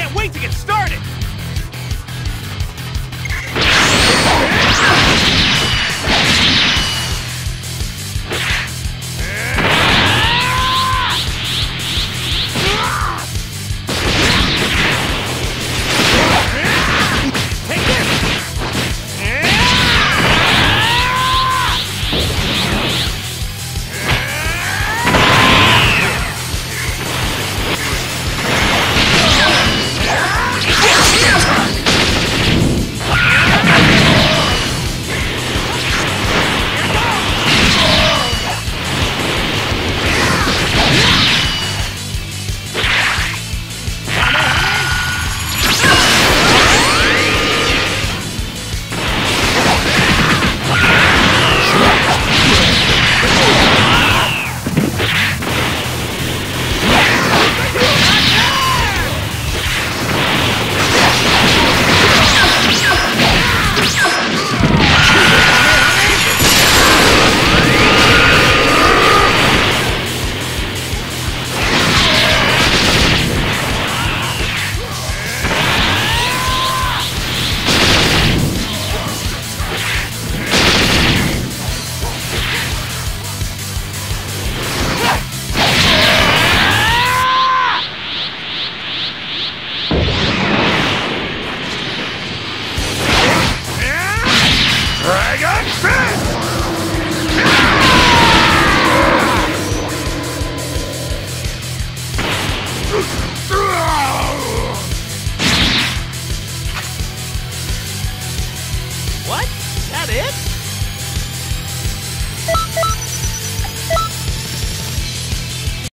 Can't wait to get started! It?